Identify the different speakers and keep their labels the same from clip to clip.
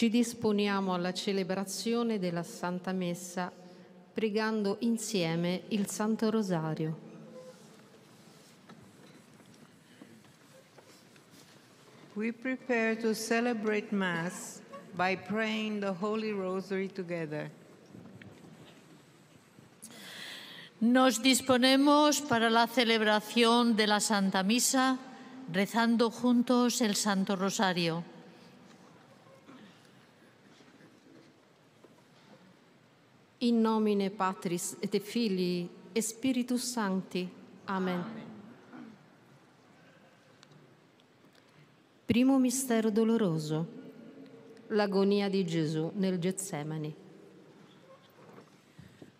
Speaker 1: Ci disponiamo alla celebrazione della Santa Messa pregando insieme il Santo Rosario.
Speaker 2: We prepare to celebrate Mass by praying the Holy Rosary together.
Speaker 3: Nos disponemos para la celebración de la Santa Misa rezando juntos el Santo Rosario.
Speaker 1: In nomine Patris et Filii e Spiritus Sancti. Amen. Primo mistero doloroso. L'agonia di Gesù nel Getsemani.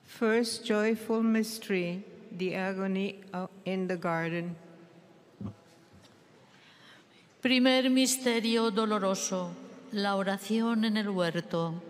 Speaker 2: First joyful mystery, the agony in the garden.
Speaker 3: Primer misterio doloroso, la oración en el huerto.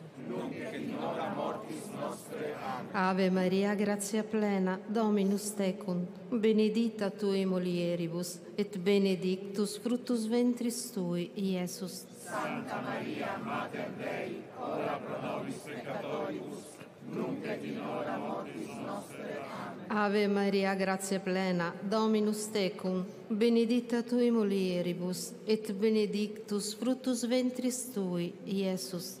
Speaker 1: Ave Maria, gratia plena, Dominus tecum, benedicta tui mulieribus, et benedictus fructus ventris tui, Iesus. Ave Maria, gratia plena, Dominus tecum, benedicta tui mulieribus, et benedictus fructus ventris tui, Iesus.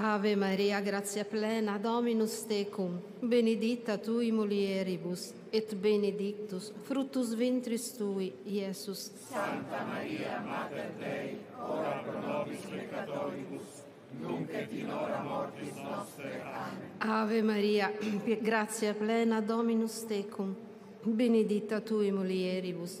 Speaker 1: Ave Maria, gratia plena, Dominus tecum, benedicta tui mulieribus, et benedictus fructus ventris tui, Iesus. Ave Maria, gratia plena, Dominus tecum, benedicta tui mulieribus,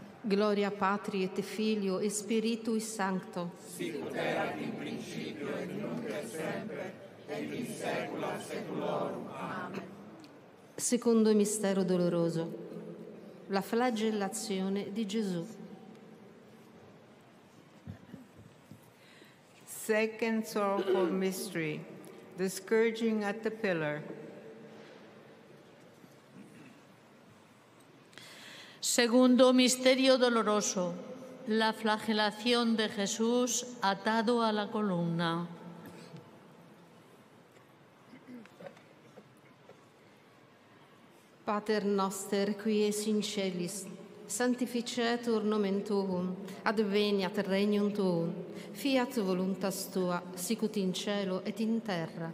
Speaker 1: Gloria Patri et Filio et Spiritui Sancto. Secondo mistero doloroso, la flagellazione di Gesù.
Speaker 2: Second sorrowful mystery, the scourging at the pillar.
Speaker 3: Segundo misterio doloroso, la flagelación de Jesús atado a la columna.
Speaker 1: Pater noster qui es in celis, sanctificetur nomen tuum, adveniat regnum tuum, fiat voluntas tua, sicut in cielo et in terra.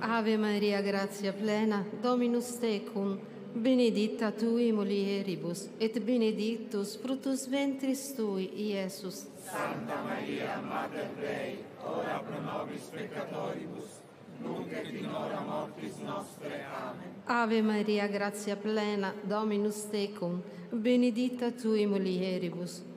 Speaker 1: Ave Maria, gratia plena, Dominus tecum, benedicta tu in mulieribus, et benedictus fructus ventris tui, Iesus. Ave Maria, gratia plena, Dominus tecum, benedicta tu in mulieribus,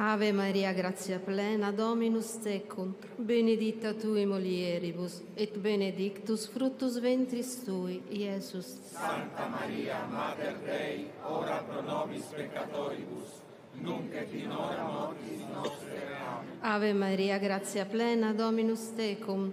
Speaker 1: Ave Maria, gratia plena, Dominus tecum, benedicta tu in mulieribus, et benedictus fructus ventris tui, Iesus. Ave Maria, gratia plena, Dominus tecum,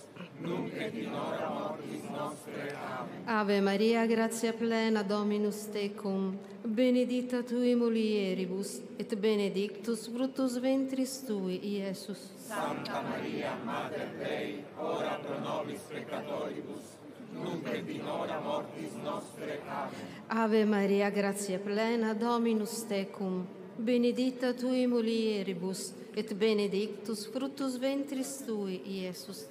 Speaker 1: Ave Maria, gratia plena, Dominus tecum, benedicta tu in mulieribus, et benedictus fructus ventris tui, Iesus. Ave Maria, gratia plena, Dominus tecum, benedicta tu in mulieribus, et benedictus fructus ventris tui, Iesus.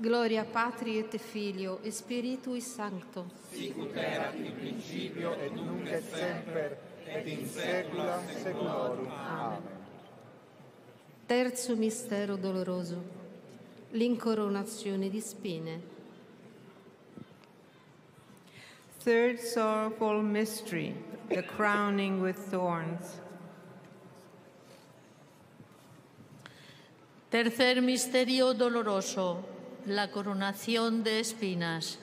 Speaker 1: Gloria Patri et Filio et Spiritui Sancto.
Speaker 4: nunc et semper, et in saecula saeculorum. Amen.
Speaker 1: Terzo mistero doloroso. L'incoronazione di spine.
Speaker 2: Third sorrowful mystery, the crowning with thorns.
Speaker 3: Tercer misterio doloroso, la coronación de espinas.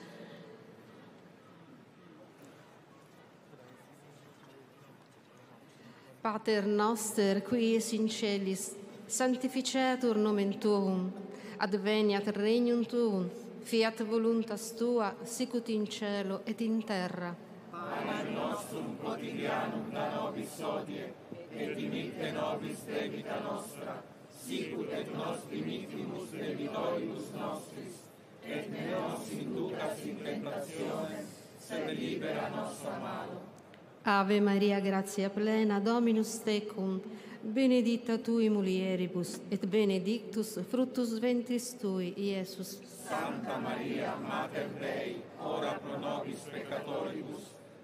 Speaker 1: Pater noster, qui es in celis, sanctificetur nomen tuum, adveniat regnum tuum, fiat voluntas tua, sicut in cielo et in terra. sicut et nos primitimus debitoribus nostris, et ne nos inducas in tentationem, sed libera nos a malo. Ave Maria, gratia plena, Dominus tecum, benedicta tui mulieribus, et benedictus fructus ventris tui, Iesus. Santa Maria, Mater Dei, ora pro nobis peccatoribus,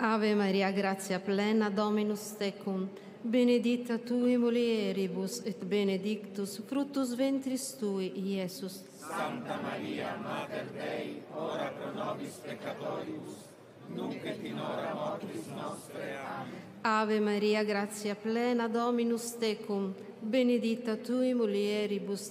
Speaker 1: Ave Maria, gratia plena, Dominus tecum, benedicta tui mulieribus, et benedictus fructus ventris tui, Iesus. Ave Maria, gratia plena, Dominus tecum, benedicta tui mulieribus,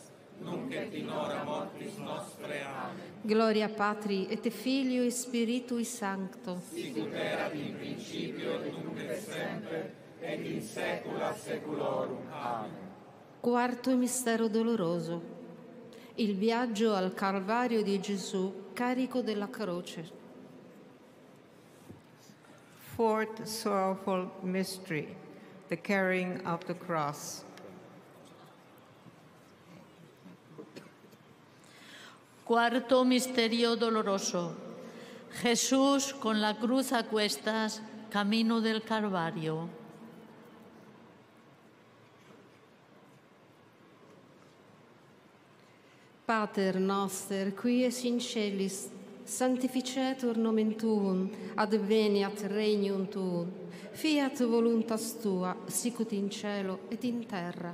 Speaker 1: Gloria Patri et Filio et Spiritui Sancto. Quarto mistero doloroso. Il viaggio al Calvario di Gesù carico della croce.
Speaker 2: Fourth sorrowful mystery, the carrying of the cross.
Speaker 3: Cuarto misterio doloroso. Jesús con la cruz a cuestas, camino del Calvario.
Speaker 1: Pater noster, qui es in celis, sanctificetur nomen tuum, adveniat regnum tuum, fiat voluntas tua, sicut in cielo et in terra.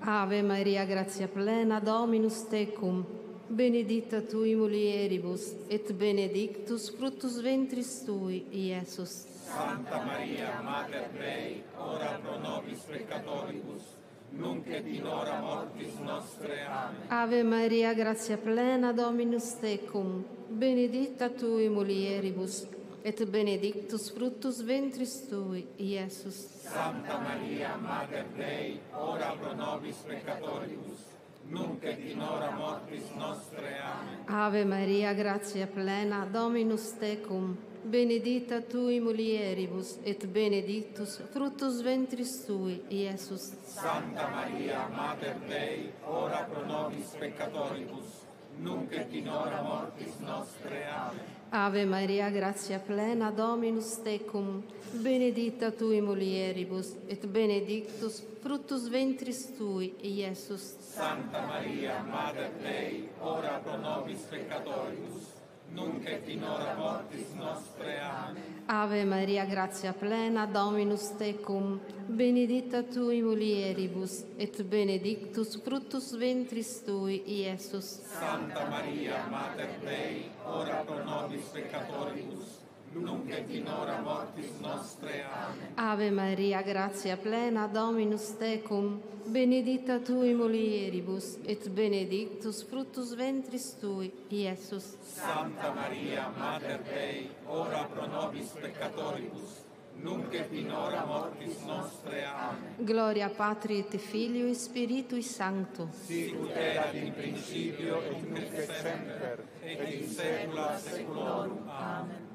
Speaker 1: Ave Maria, gratia plena, Dominus tecum, benedicta tui mulieribus, et benedictus fructus ventris tui, Iesus.
Speaker 4: Santa Maria, Mater Dei, ora pro nobis peccatoribus, nunc et in hora mortis nostre. Amen.
Speaker 1: Ave Maria, gratia plena, Dominus tecum, benedicta tui mulieribus, et benedictus fructus ventris tui, Iesus.
Speaker 4: Santa Maria, Mater Dei, ora pro nobis peccatoribus, nunc et in hora mortis nostre. Amen.
Speaker 1: Ave Maria, gratia plena, Dominus tecum, benedicta tui mulieribus, et benedictus fructus ventris tui, Iesus.
Speaker 4: Santa Maria, Mater Dei, ora pro nobis peccatoribus, nunc et in hora mortis nostre. Amen.
Speaker 1: Ave Maria, gratia plena, Dominus tecum, benedicta tui mulieribus, et benedictus fructus ventris tui, Iesus.
Speaker 4: Santa Maria, Mater Dei, ora pro nobis peccatoribus, nunc et in hora mortis nostre. Amen.
Speaker 1: Ave Maria, gratia plena, Dominus tecum, benedicta tui mulieribus, et benedictus fructus ventris tui, Iesus.
Speaker 4: Santa Maria, Mater Dei, ora pro nobis peccatoribus, nunc et in hora mortis nostre. Amen.
Speaker 1: Ave Maria, gratia plena, Dominus tecum, benedicta tui mulieribus, et benedictus fructus ventris tui, Iesus.
Speaker 4: Santa Maria, Mater Dei, ora pro nobis peccatoribus, nunc et in hora mortis nostre. Amen.
Speaker 1: Gloria Patri et Filio Spiritui Sancto.
Speaker 4: Sicut erat in principio et nunc et semper, et in saecula saeculorum. Amen.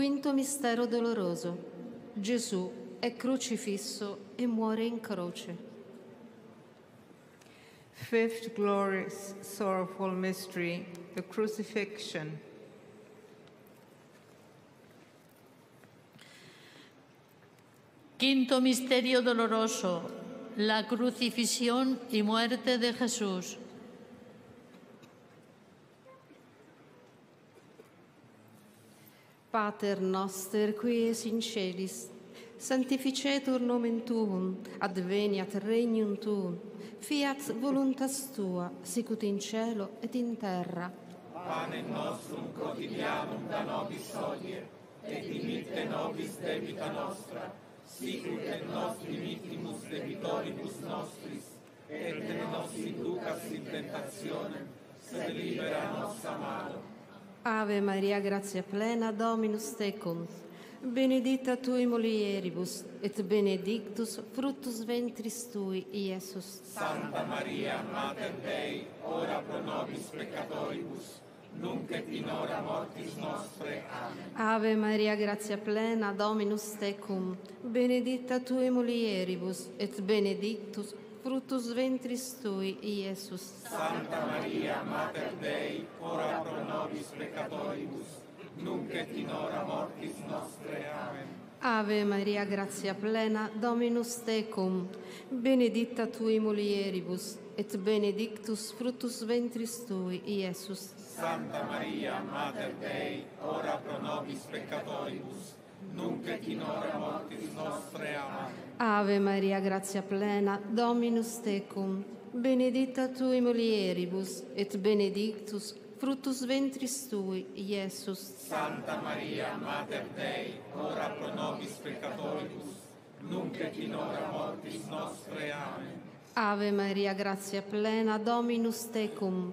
Speaker 1: Quinto mistero doloroso. Gesù è crocifisso e muore in croce.
Speaker 2: Fifth glorious sorrowful mystery, the crucifixion.
Speaker 3: Quinto misterio doloroso, la crucifixión y muerte de Jesús.
Speaker 1: Pater noster qui es in celis, sanctificetur nomen tuum, adveniat regnum tuum, fiat voluntas tua, sicut in cielo et in terra.
Speaker 4: Pane nostrum quotidianum da nobis hodie, et dimitte nobis debita nostra, sicut et nos dimittimus debitoribus nostris, et ne nos inducas in tentationem, sed libera nos a malo.
Speaker 1: Ave Maria, gratia plena, Dominus tecum. Benedicta tui mulieribus, et benedictus fructus ventris tui, Iesus.
Speaker 4: Santa Maria, Mater Dei, ora pro nobis peccatoribus, nunc et in hora mortis nostre. Amen.
Speaker 1: Ave Maria, gratia plena, Dominus tecum. Benedicta tui mulieribus, et benedictus fructus ventris tui, Iesus.
Speaker 4: Santa Maria, Mater Dei, ora pro nobis peccatoribus, nunc et in hora mortis nostre. Amen.
Speaker 1: Ave Maria, gratia plena, Dominus tecum, benedicta tui mulieribus, et benedictus fructus ventris tui, Iesus.
Speaker 4: Santa Maria, Mater Dei, ora pro nobis peccatoribus, nunc et in hora mortis nostre. Amen.
Speaker 1: Ave Maria, gratia plena, Dominus tecum, benedicta tui mulieribus, et benedictus fructus ventris tui, Iesus.
Speaker 4: Santa Maria, Mater Dei, ora pro nobis peccatoribus, nunc et in hora mortis nostre. Amen.
Speaker 1: Ave Maria, gratia plena, Dominus tecum,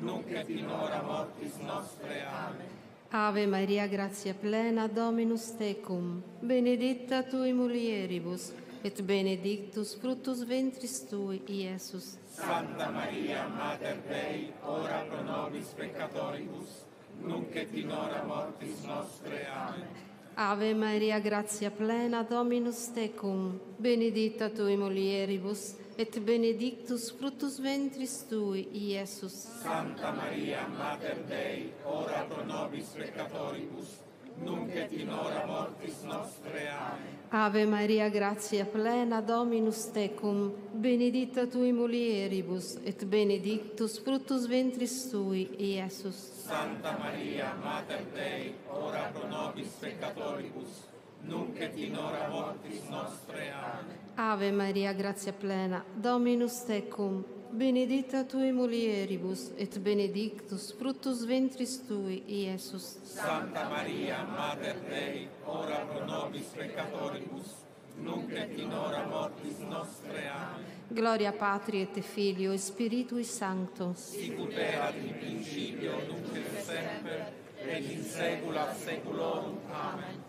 Speaker 4: nunc et in hora mortis nostre. Amen.
Speaker 1: Ave Maria, gratia plena, Dominus tecum, benedicta tui mulieribus, et benedictus fructus ventris tui, Iesus.
Speaker 4: Santa Maria, Mater Dei, ora pro nobis peccatoribus, nunc et in hora mortis nostre. Amen.
Speaker 1: Ave Maria, gratia plena, Dominus tecum, benedicta tui mulieribus, et benedictus fructus ventris tui, Iesus.
Speaker 4: Santa Maria, Mater Dei, ora pro nobis peccatoribus, nunc et in hora mortis nostre. Amen.
Speaker 1: Ave Maria, gratia plena, Dominus tecum, benedicta tui mulieribus, et benedictus fructus ventris tui, Iesus.
Speaker 4: Santa Maria, Mater Dei, ora pro nobis peccatoribus, nunc et in hora mortis nostre. Amen.
Speaker 1: Ave Maria, gratia plena, Dominus tecum, benedicta tui mulieribus, et benedictus fructus ventris tui, Iesus.
Speaker 4: Santa Maria, Mater Dei, ora pro nobis peccatoribus, nunc et in hora mortis nostre. Amen.
Speaker 1: Gloria Patri et Filio et Spiritui Sancto.
Speaker 4: Sicut erat in principio, nunc et semper, et in saecula saeculorum. Amen.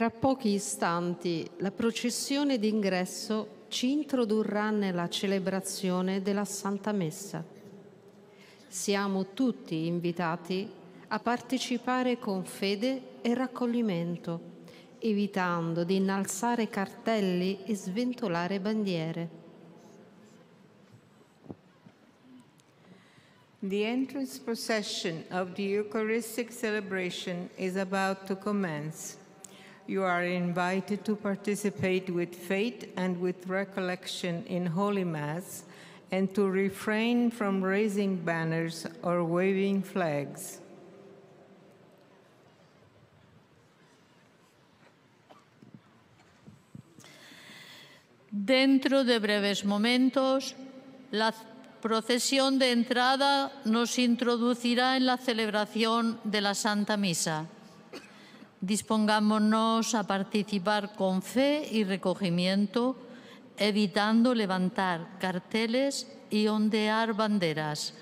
Speaker 1: Tra pochi istanti la processione d'ingresso ci introdurrà nella celebrazione della Santa Messa. Siamo tutti invitati a partecipare con fede e raccoglimento, evitando di innalzare cartelli e sventolare bandiere.
Speaker 2: The entrance procession of the Eucharistic celebration is about to commence. You are invited to participate with faith and with recollection in Holy Mass and to refrain from raising banners or waving flags.
Speaker 3: Dentro de breves momentos, la procesión de entrada nos introducirá en la celebración de la Santa Misa. Dispongámonos a participar con fe y recogimiento, evitando levantar carteles y ondear banderas.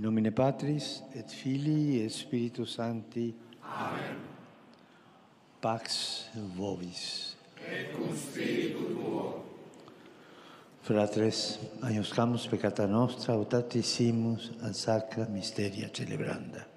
Speaker 5: In nomine Patris et Filii et Spiritus Sancti. Amen. Pax vobis.
Speaker 4: Et cum spiritu tuo.
Speaker 5: Fratres, aiuscamus peccata nostra, autati simus ad sacra misteria celebranda.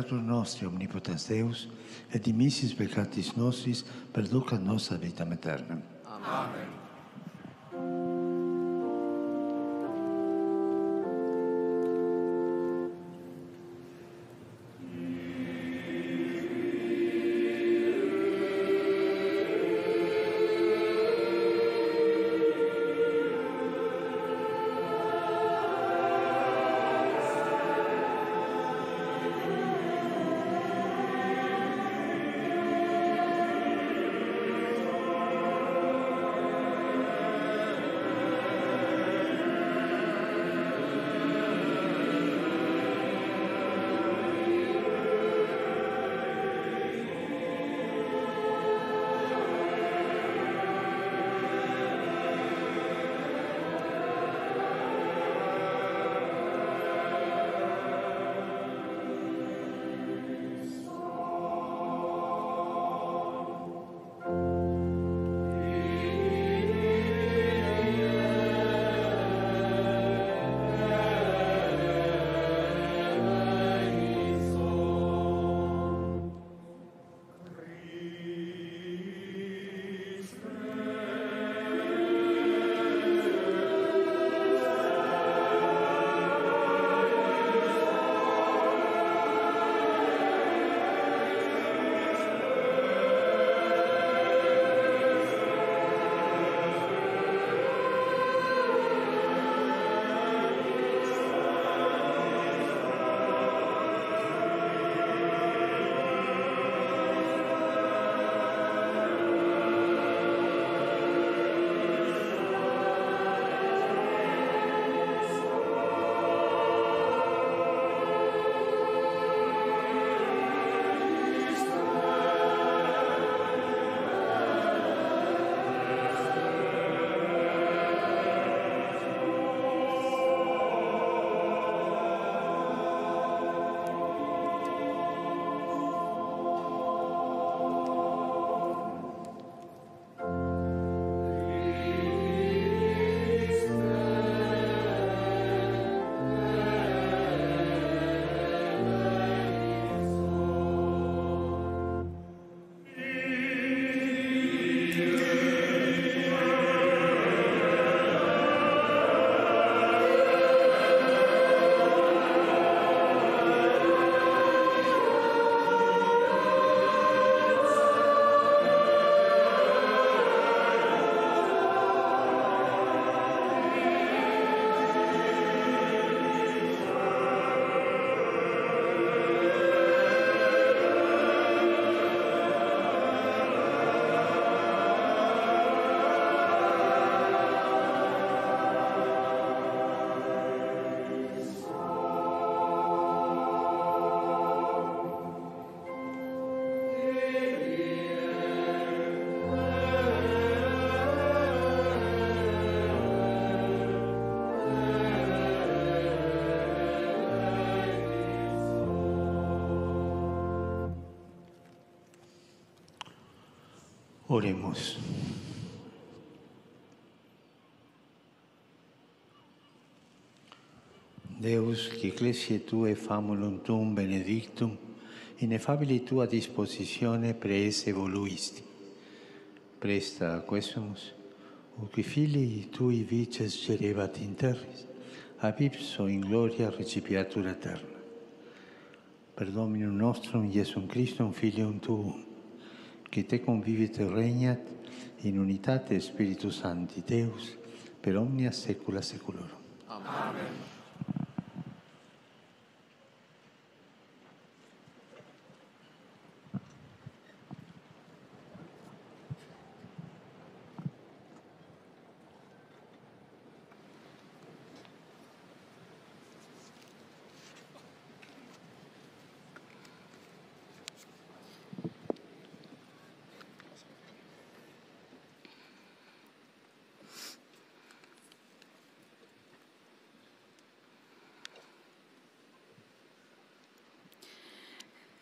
Speaker 5: Miserator nostri, omnipotens Deus, et dimissis peccatis nostris, perduca nos ad vitam aeternam.
Speaker 4: Amen.
Speaker 5: Oremos. Deus, che ecclesiae tue famulum tuum benedictum, ineffabili tua disposizione preesse voluisti. Presta a quesumus, uqui filii tui vices gerebat in terris, ab ipso in gloria recipiatur eterna. per Dominum nostrum Iesum Christum, Filium Tuum, che te convivit et regnat in unitate Spiritus Sancti, Deus, per omnia saecula saeculorum.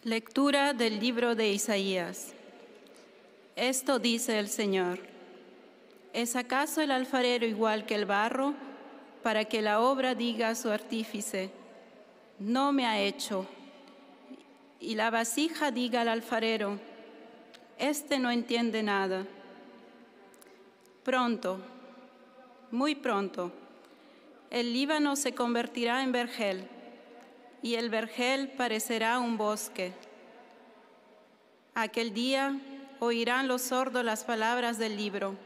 Speaker 6: Lectura del libro de Isaías. Esto dice el Señor. ¿Es acaso el alfarero igual que el barro para que la obra diga a su artífice, no me ha hecho? Y la vasija diga al alfarero, este no entiende nada. Pronto, muy pronto, el Líbano se convertirá en vergel y el vergel parecerá un bosque. Aquel día oirán los sordos las palabras del libro.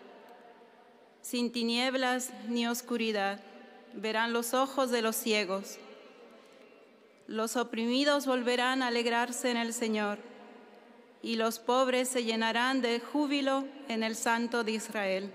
Speaker 6: Sin tinieblas ni oscuridad verán los ojos de los ciegos. Los oprimidos volverán a alegrarse en el Señor y los pobres se llenarán de júbilo en el Santo de Israel.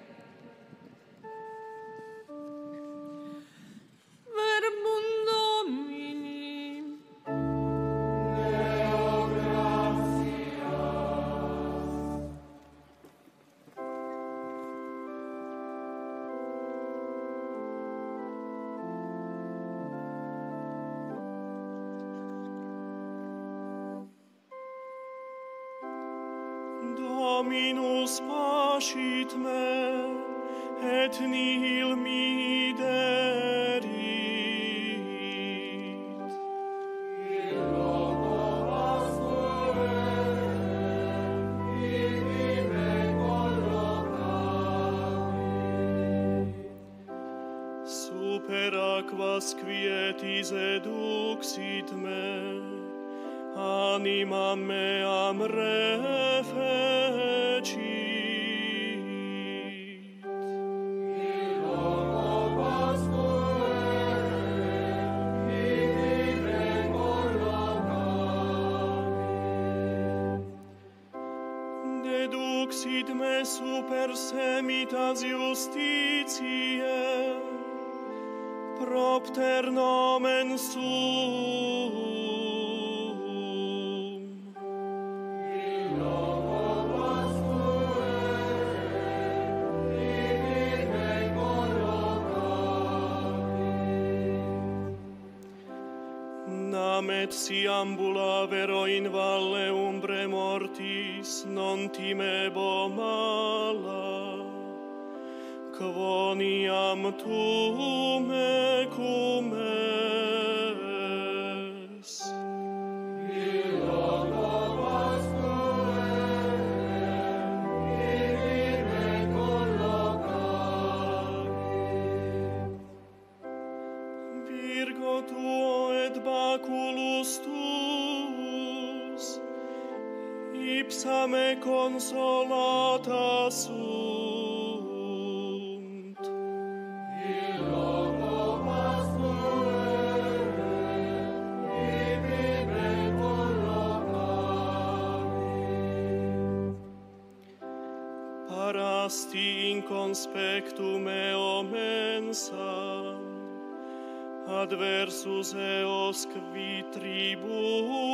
Speaker 7: Iisuse,
Speaker 6: osc vii tribus,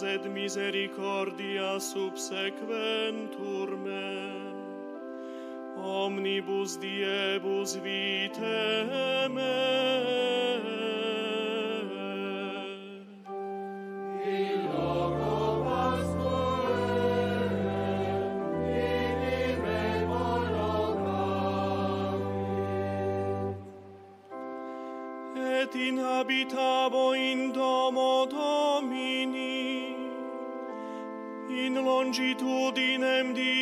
Speaker 6: sed misericordia subsequentur me. Omnibus diebus vitae me. In et in habitabo in longitudinem di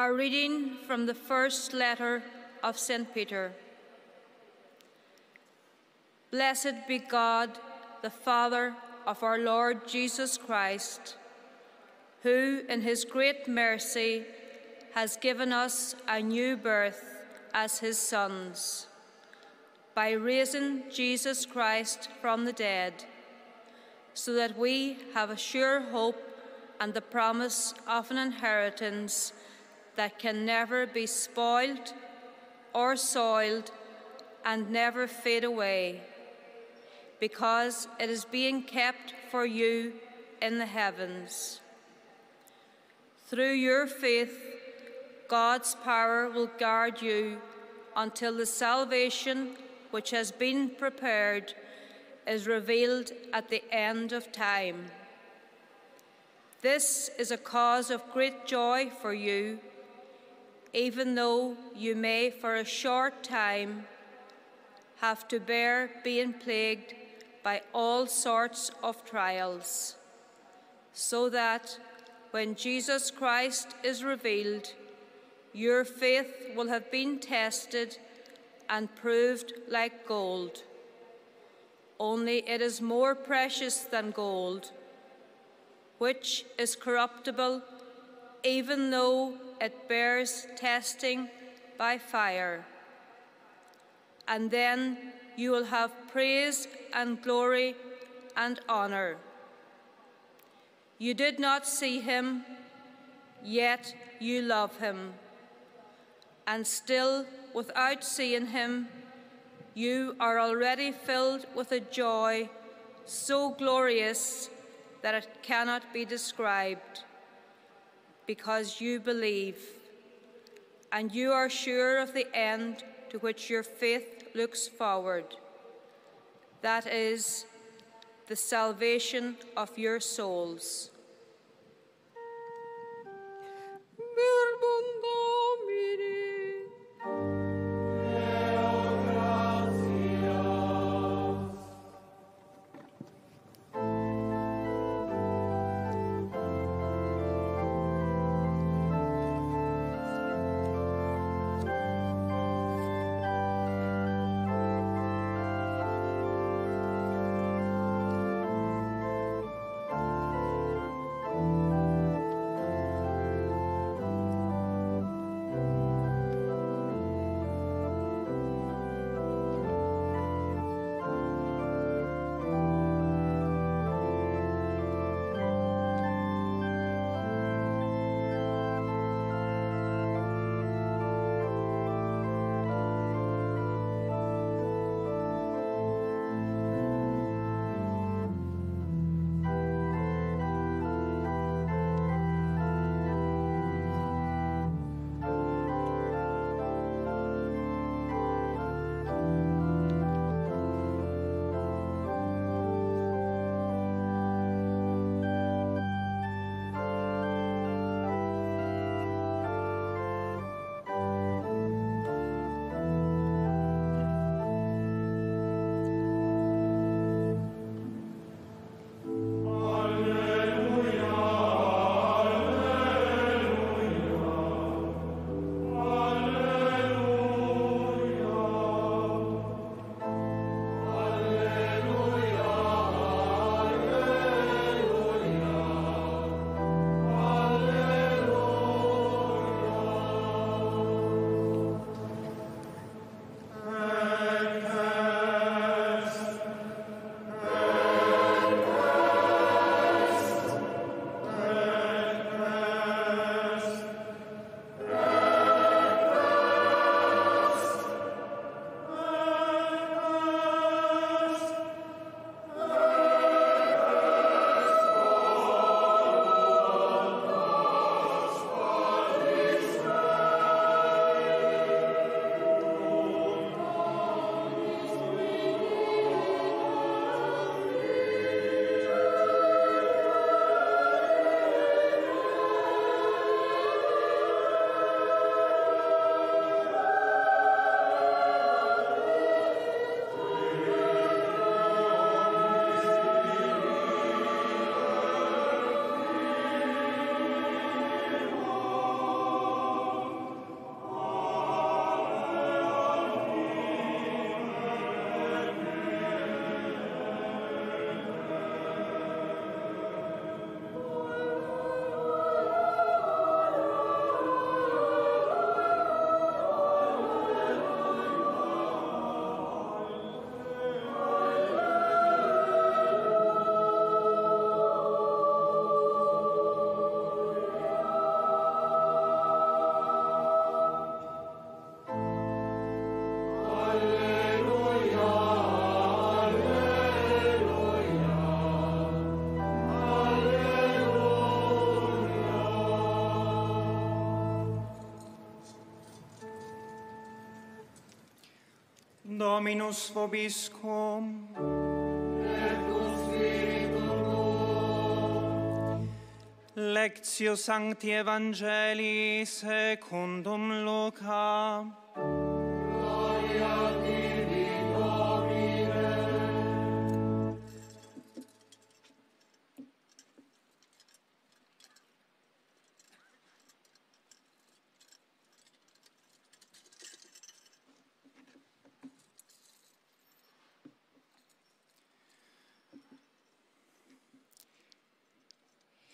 Speaker 8: A reading from the first letter of St. Peter. Blessed be God, the Father of our Lord Jesus Christ, who in his great mercy has given us a new birth as his sons, by raising Jesus Christ from the dead, so that we have a sure hope and the promise of an inheritance that can never be spoiled or soiled and never fade away, because it is being kept for you in the heavens. Through your faith, God's power will guard you until the salvation which has been prepared is revealed at the end of time. This is a cause of great joy for you even though you may for a short time have to bear being plagued by all sorts of trials, so that when Jesus Christ is revealed, your faith will have been tested and proved like gold. Only it is more precious than gold, which is corruptible, even though it bears testing by fire. And then you will have praise and glory and honor. You did not see him, yet you love him. And still, without seeing him, you are already filled with a joy so glorious that it cannot be described because you believe, and you are sure of the end to which your faith looks forward. That is the salvation of your souls.
Speaker 9: Verbum Domini.
Speaker 7: Dominus vobiscum. Lectio Sancti Evangelii secundum Luca.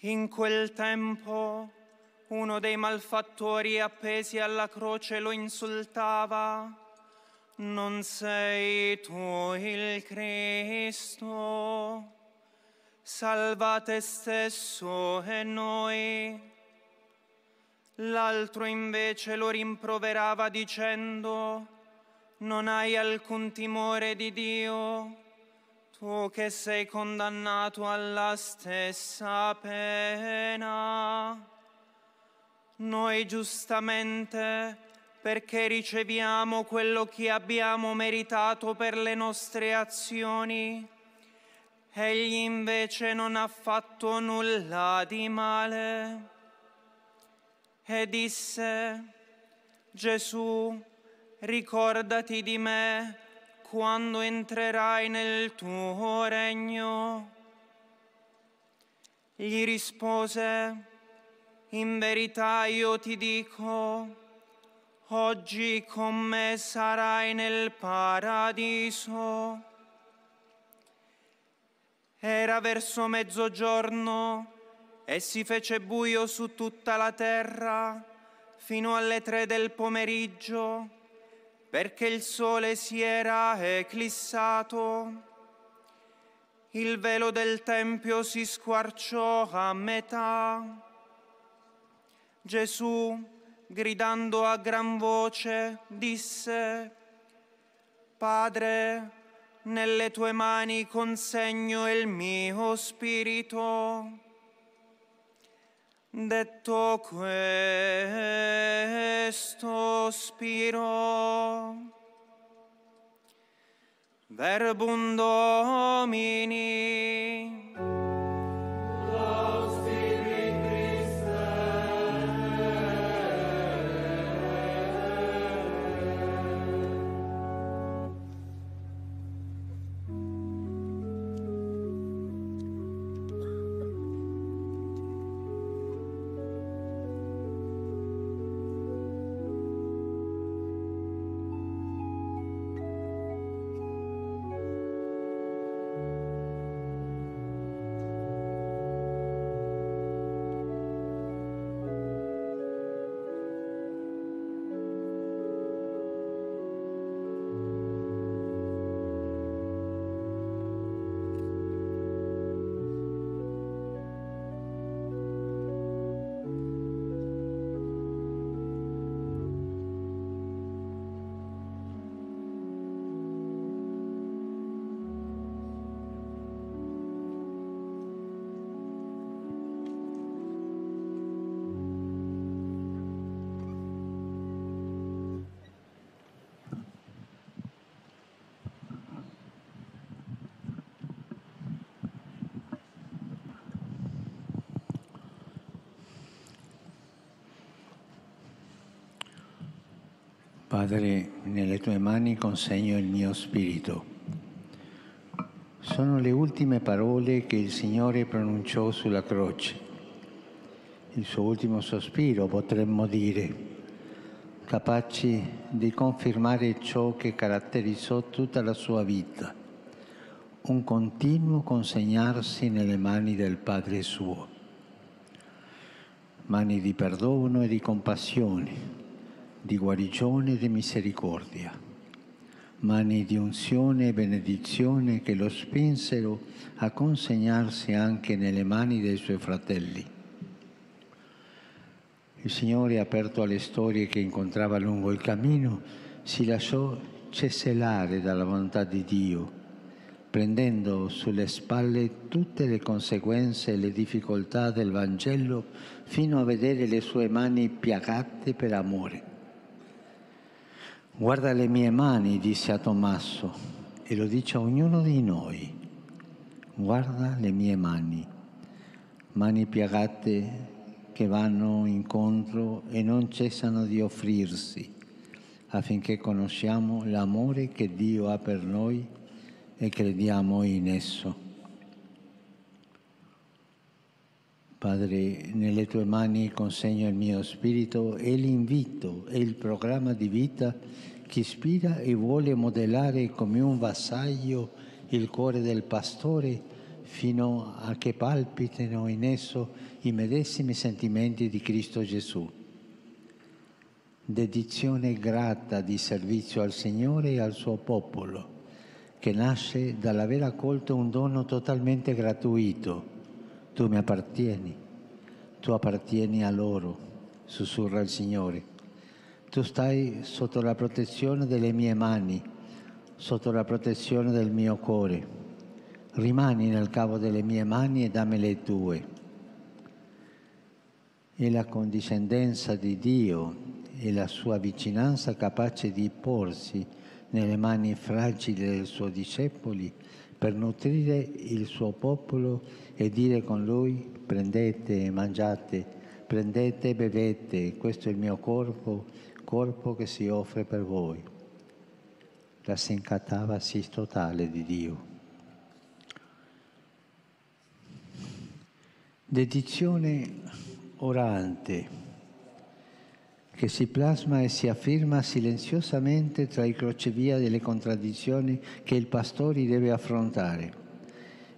Speaker 7: In quel tempo uno dei malfattori appesi alla croce lo insultava. Non sei tu il Cristo? Salva te stesso e noi. L'altro invece lo rimproverava dicendo, non hai alcun timore di Dio tu che sei condannato alla stessa pena. Noi giustamente, perché riceviamo quello che abbiamo meritato per le nostre azioni, egli invece non ha fatto nulla di male. E disse, Gesù, ricordati di me quando entrerai nel tuo regno. Gli rispose, in verità io ti dico, oggi con me sarai nel paradiso. Era verso mezzogiorno e si fece buio su tutta la terra fino alle tre del pomeriggio perché il sole si era eclissato. Il velo del Tempio si squarciò a metà. Gesù, gridando a gran voce, disse, Padre, nelle tue mani consegno il mio spirito. Detto questo, spiro, verbum Domini.
Speaker 5: Padre, nelle tue mani consegno il mio spirito. Sono le ultime parole che il Signore pronunciò sulla croce. Il suo ultimo sospiro, potremmo dire, capaci di confermare ciò che caratterizzò tutta la sua vita, un continuo consegnarsi nelle mani del Padre suo, mani di perdono e di compassione di guarigione e di misericordia, mani di unzione e benedizione che lo spinsero a consegnarsi anche nelle mani dei suoi fratelli. Il Signore, aperto alle storie che incontrava lungo il cammino, si lasciò cesellare dalla volontà di Dio, prendendo sulle spalle tutte le conseguenze e le difficoltà del Vangelo fino a vedere le sue mani piagate per amore Guarda le mie mani, disse a Tommaso, e lo dice a ognuno di noi. Guarda le mie mani, mani piegate che vanno incontro e non cessano di offrirsi affinché conosciamo l'amore che Dio ha per noi e crediamo in esso. Padre, nelle tue mani consegno il mio spirito e l'invito e il programma di vita che ispira e vuole modellare come un vassaglio il cuore del pastore fino a che palpitino in esso i medesimi sentimenti di Cristo Gesù. Dedizione grata di servizio al Signore e al suo popolo, che nasce dall'aver accolto un dono totalmente gratuito tu mi appartieni, tu appartieni a loro, sussurra il Signore. Tu stai sotto la protezione delle mie mani, sotto la protezione del mio cuore. Rimani nel cavo delle mie mani e dammi le tue. E la condiscendenza di Dio e la sua vicinanza capace di porsi nelle mani fragili dei suoi discepoli per nutrire il suo popolo e dire con lui prendete e mangiate, prendete e bevete, questo è il mio corpo, corpo che si offre per voi. La sincatavasi totale di Dio. Dedizione orante che si plasma e si afferma silenziosamente tra i crocevia delle contraddizioni che il pastore deve affrontare.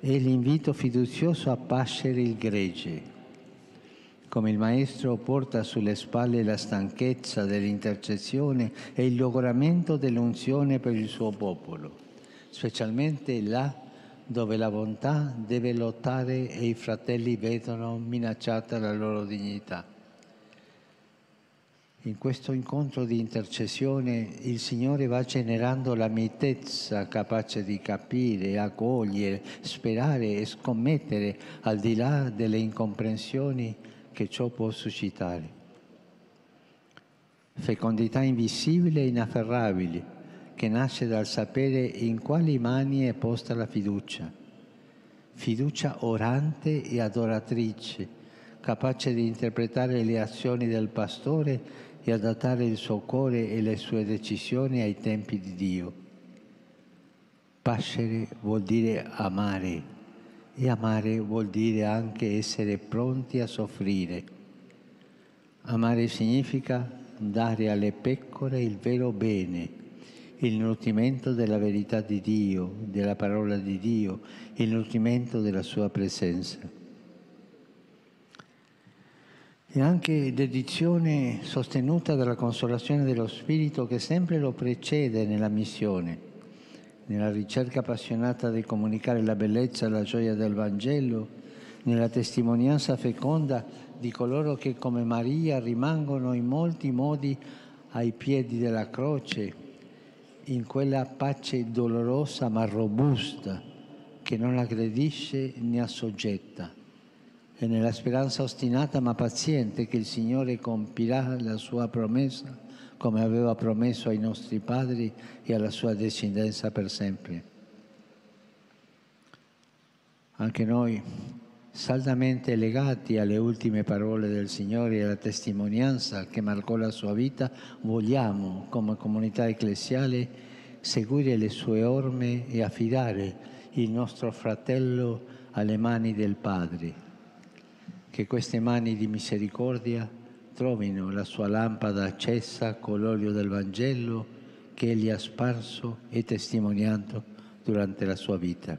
Speaker 5: È l'invito fiducioso a pascere il gregge. Come il Maestro porta sulle spalle la stanchezza dell'intercessione e il logoramento dell'unzione per il suo popolo, specialmente là dove la bontà deve lottare e i fratelli vedono minacciata la loro dignità. In questo incontro di intercessione il Signore va generando la mitezza capace di capire, accogliere, sperare e scommettere al di là delle incomprensioni che ciò può suscitare. Fecondità invisibile e inafferrabile che nasce dal sapere in quali mani è posta la fiducia. Fiducia orante e adoratrice, capace di interpretare le azioni del pastore e adattare il suo cuore e le sue decisioni ai tempi di Dio. Pascere vuol dire amare e amare vuol dire anche essere pronti a soffrire. Amare significa dare alle pecore il vero bene, il nutrimento della verità di Dio, della parola di Dio, il nutrimento della sua presenza e anche dedizione sostenuta dalla consolazione dello Spirito che sempre lo precede nella missione, nella ricerca appassionata di comunicare la bellezza e la gioia del Vangelo, nella testimonianza feconda di coloro che come Maria rimangono in molti modi ai piedi della croce, in quella pace dolorosa ma robusta che non aggredisce né assoggetta e nella speranza ostinata ma paziente che il Signore compirà la sua promessa come aveva promesso ai nostri padri e alla sua discendenza per sempre. Anche noi, saldamente legati alle ultime parole del Signore e alla testimonianza che marcò la sua vita, vogliamo, come comunità ecclesiale, seguire le sue orme e affidare il nostro fratello alle mani del Padre che queste mani di misericordia trovino la sua lampada accesa con l'olio del Vangelo che egli ha sparso e testimoniato durante la sua vita.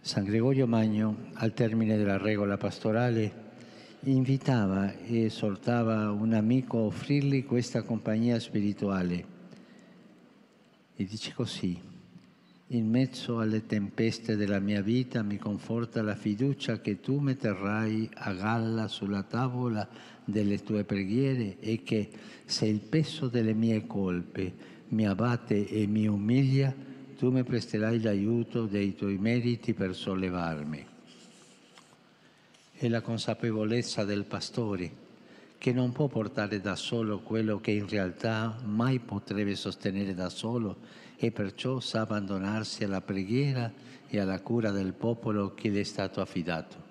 Speaker 5: San Gregorio Magno, al termine della regola pastorale, invitava e esortava un amico a offrirgli questa compagnia spirituale. E dice così, in mezzo alle tempeste della mia vita mi conforta la fiducia che tu metterai a galla sulla tavola delle tue preghiere e che se il peso delle mie colpe mi abbatte e mi umilia, tu mi presterai l'aiuto dei tuoi meriti per sollevarmi. È la consapevolezza del pastore che non può portare da solo quello che in realtà mai potrebbe sostenere da solo e perciò sa abbandonarsi alla preghiera e alla cura del popolo che gli è stato affidato.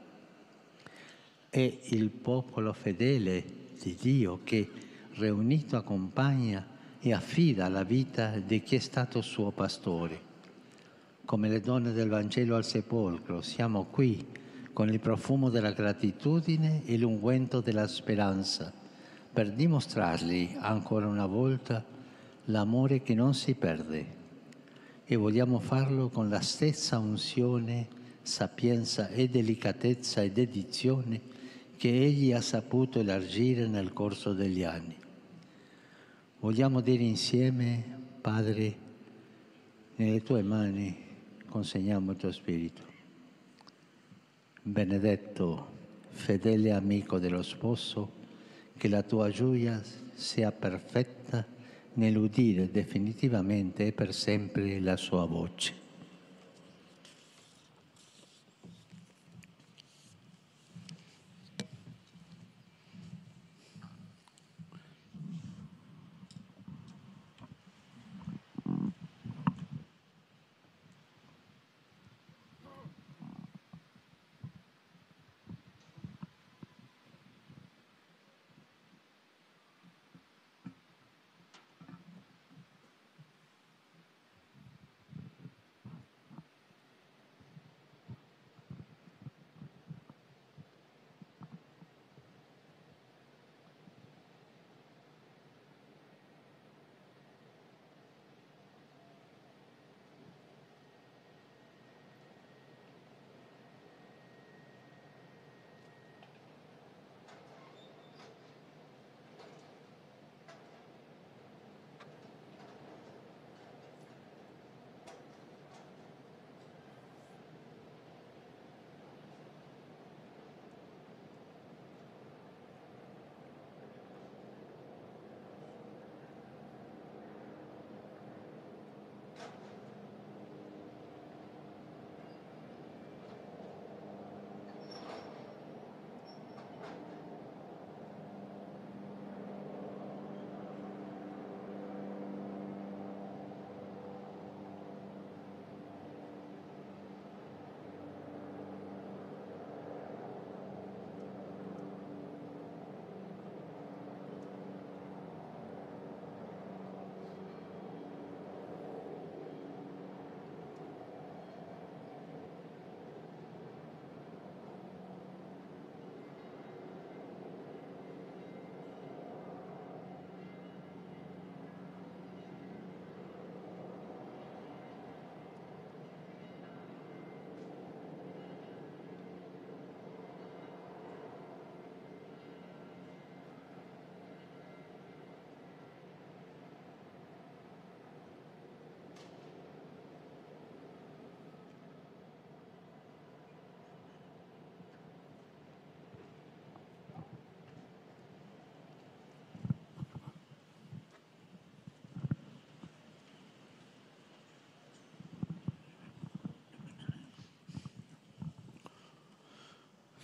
Speaker 5: È il popolo fedele di Dio che, riunito, accompagna e affida la vita di chi è stato suo pastore. Come le donne del Vangelo al sepolcro, siamo qui con il profumo della gratitudine e l'unguento della speranza, per dimostrargli ancora una volta l'amore che non si perde. E vogliamo farlo con la stessa unzione, sapienza e delicatezza e dedizione che Egli ha saputo elargire nel corso degli anni. Vogliamo dire insieme, Padre, nelle tue mani consegniamo il tuo Spirito. Benedetto, fedele amico dello sposo, che la tua gioia sia perfetta nell'udire definitivamente e per sempre la sua voce.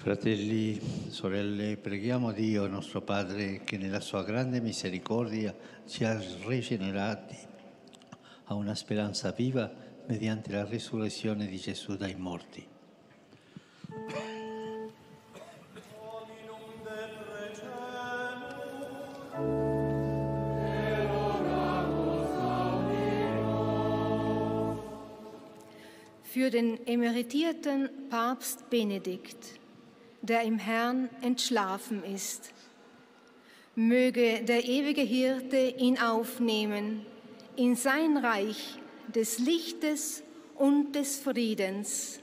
Speaker 5: Fratelli, sorelle, preghiamo Dio, nostro Padre, che nella sua grande misericordia ci ha rigenerati a una speranza viva mediante la risurrezione di Gesù dai morti.
Speaker 10: Für den emeritierten Papst Benedikt der im Herrn entschlafen ist. Möge der ewige Hirte ihn aufnehmen in sein Reich des Lichtes und des Friedens.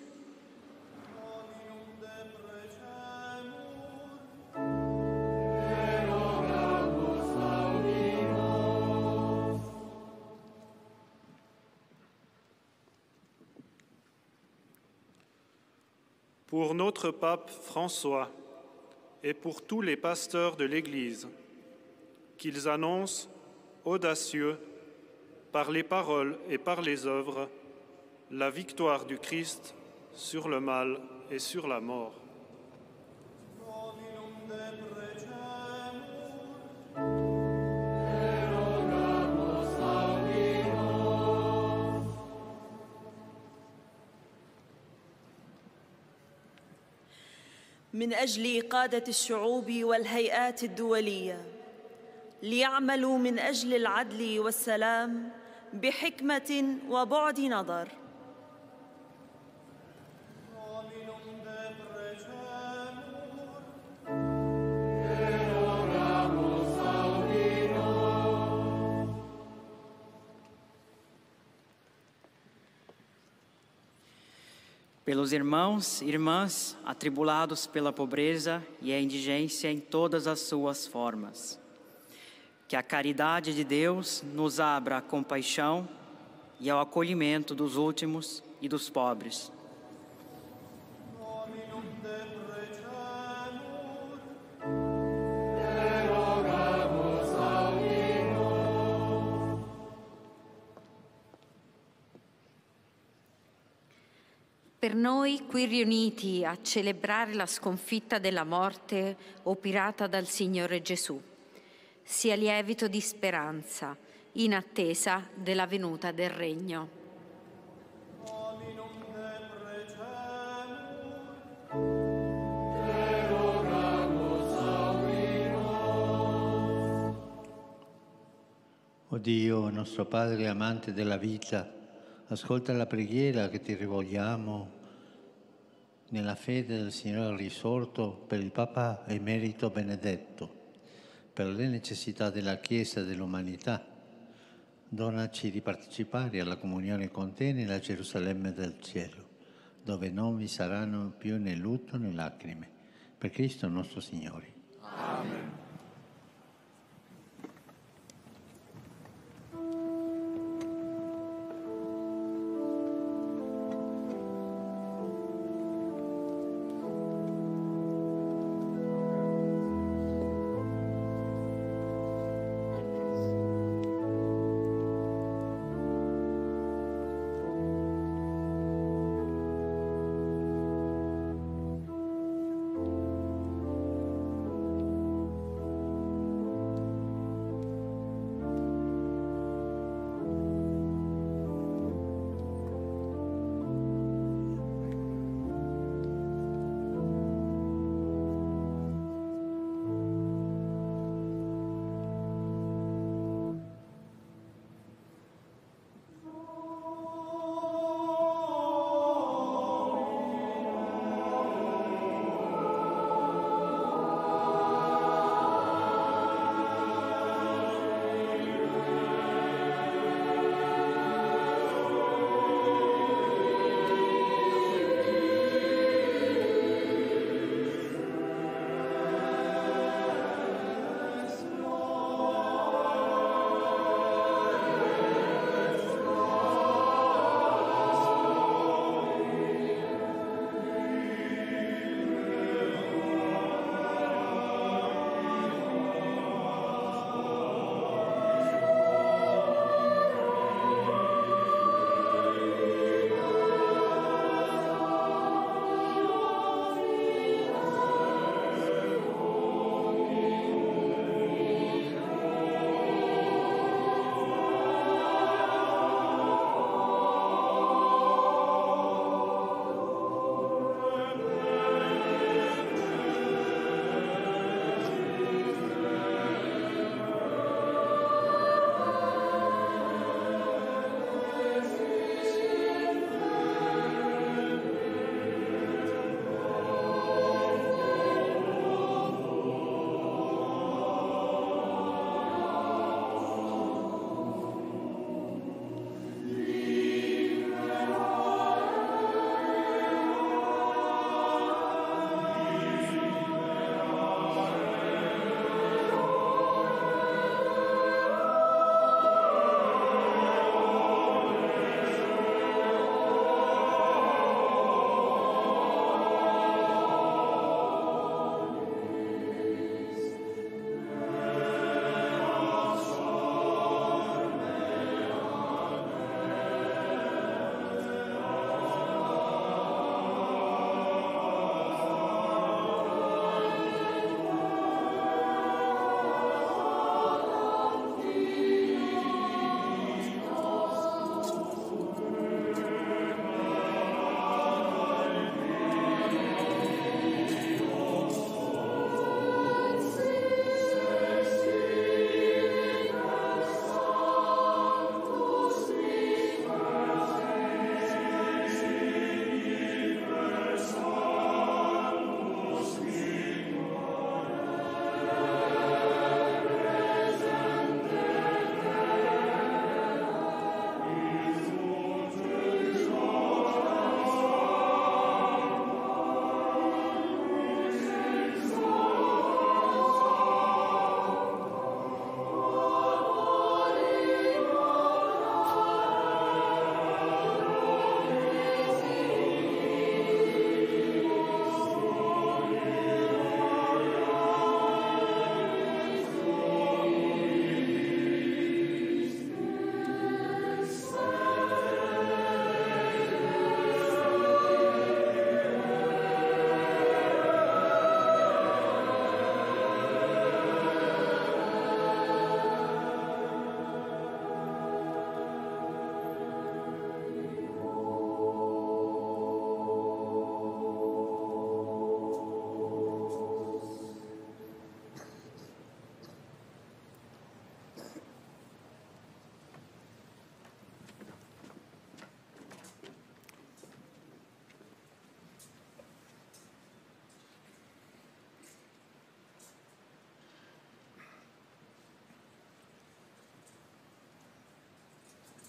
Speaker 11: Pour notre pape François et pour tous les pasteurs de l'Église, qu'ils annoncent, audacieux, par les paroles et par les œuvres, la victoire du Christ sur le mal et sur la mort.
Speaker 12: من أجل قادة الشعوب والهيئات الدولية ليعملوا من أجل العدل والسلام بحكمة وبعد نظر.
Speaker 13: Pelos irmãos e irmãs atribulados pela pobreza e a indigência em todas as suas formas. Que a caridade de Deus nos abra a compaixão e ao acolhimento dos últimos e dos pobres.
Speaker 14: Noi qui riuniti a celebrare la sconfitta della morte operata dal Signore Gesù, sia lievito di speranza in attesa della venuta del Regno.
Speaker 5: O Dio, nostro Padre amante della vita, ascolta la preghiera che ti rivolgiamo nella fede del Signore risorto per il Papa Emerito Benedetto, per le necessità della Chiesa e dell'umanità. Donaci di partecipare alla comunione con te nella Gerusalemme del cielo, dove non vi saranno più né lutto né lacrime. Per Cristo nostro Signore.
Speaker 4: Amen.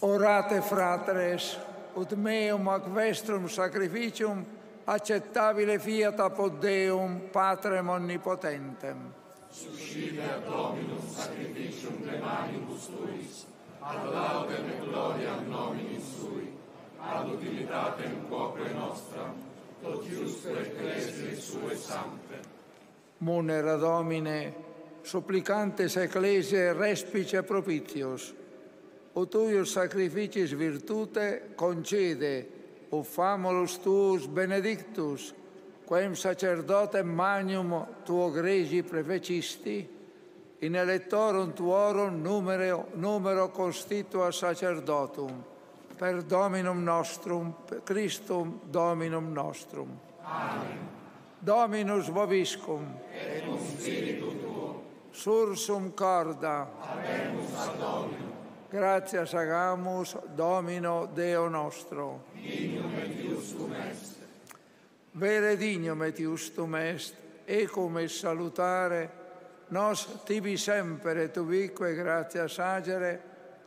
Speaker 15: Orate fratres, ut meum ac vestrum sacrificium accettabile fiat apod Deum, Patrem omnipotentem.
Speaker 4: Suscite Dominum sacrificium de manibus tuis, ad laudem et gloriam nominis sui, ad utilitatem quoque nostra, tot iusque ecclesiae sue sancte.
Speaker 15: Munera Domine, supplicantes ecclesiae respice propitios, ut tuius sacrificis virtute concede, ufamolus tuus benedictus, quem sacerdotem magnum tuo gregi prefecisti, in elettorum tuorum numero, numero constitua sacerdotum, per Dominum nostrum, per Christum Dominum nostrum.
Speaker 4: Amen.
Speaker 15: Dominus vobiscum.
Speaker 4: Et cum spiritu tuo.
Speaker 15: Sursum corda.
Speaker 4: Habemus ad Dominum.
Speaker 15: Gratias agamus Domino Deo nostro.
Speaker 4: Dignum et justum est.
Speaker 15: Vere dignum et justum est, ecum et salutare, nos tibi semper et ubique gratias agere,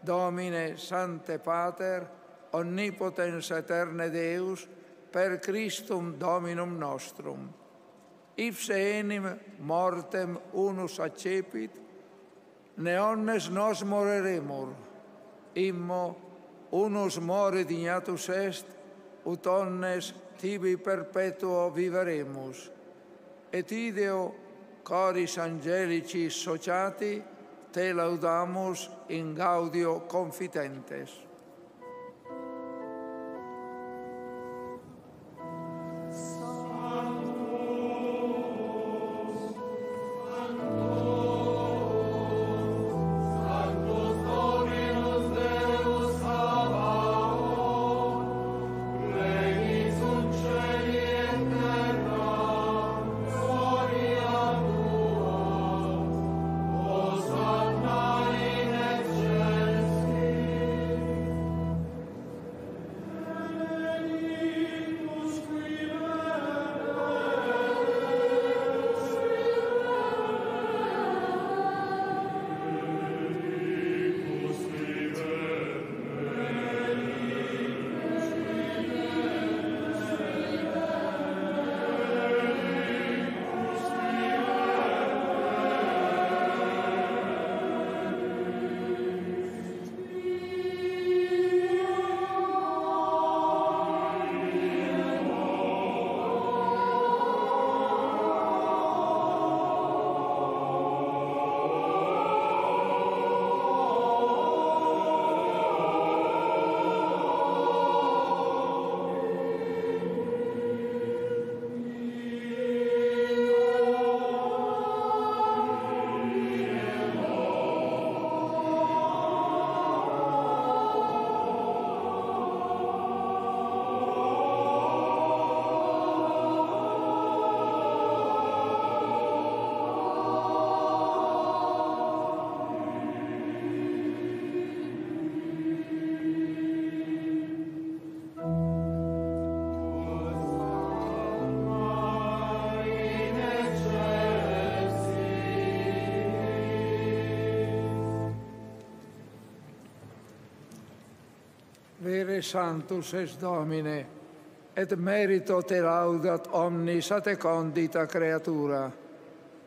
Speaker 15: Domine Sante Pater, omnipotens eterne Deus, per Christum Dominum nostrum. Ipse enim mortem unus accepit, ne omnes nos moreremur, immo unus more dignatus est, ut omnes tibi perpetuo viveremus. Et ideo coris angelici sociati, te laudamus in gaudio confitentes. Sanctus est Domine, et merito te laudat omnis a te condita creatura,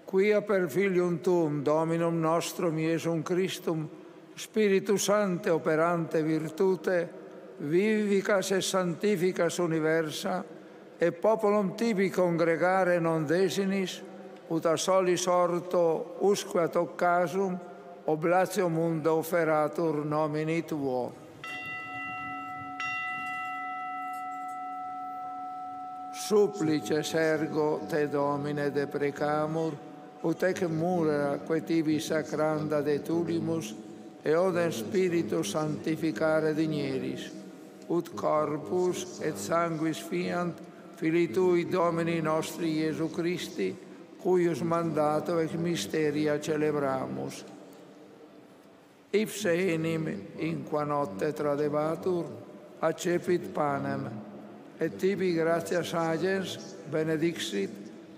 Speaker 15: quia per filium tuum, Dominum nostrum Iesum Christum, Spiritus Sante operante virtute, vivicas et santificas universa, e popolum tibi congregare non desinis, ut a solis orto usque ad occasum, oblatio mundo offeratur nomini tuo. Supplices ergo te domine deprecamur, ut ec mura quetivi sacranda de tulimus, e odem spiritus sanctificare digneris, ut corpus et sanguis fiant fili tui domini nostri Iesu Christi, cuius mandato ex misteria celebramus. Ipse enim in qua notte tradebatur, accepit panem, et tibi gratias agens benedixit,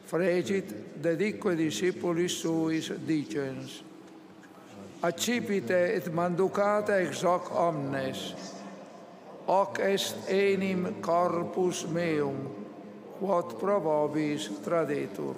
Speaker 15: fregit, dedique discipulis suis dicens. accipite et manducate ex hoc omnes, hoc est enim corpus meum, quod pro vobis tradetur.